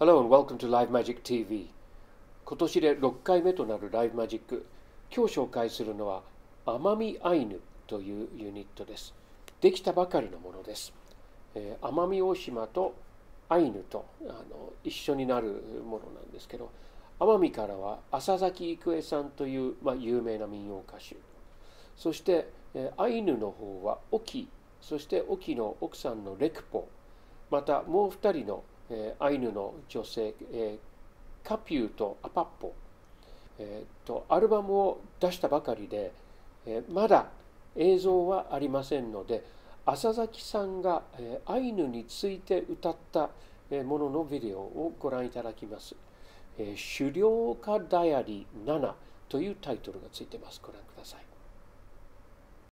Hello and welcome to Live Magic TV 今年で6回目となるライブマジック今日紹介するのは奄美アイヌというユニットです。できたばかりのものです、えー奄美大島とアイヌとあの一緒になるものなんですけど奄美からは浅崎郁恵さんという、まあ、有名な民謡歌手。そして、えーアイヌの方はオキそしてオキの奥さんのレクポ。またもう2人の、えーアイヌの女性、えーカピューとアパッポ、えーとアルバムを出したばかりで、えーまだ映像はありませんので浅崎さんが、えーアイヌについて歌ったもののビデオをご覧いただきます。えー狩猟家ダイアリー7というタイトルがついています。ご覧ください。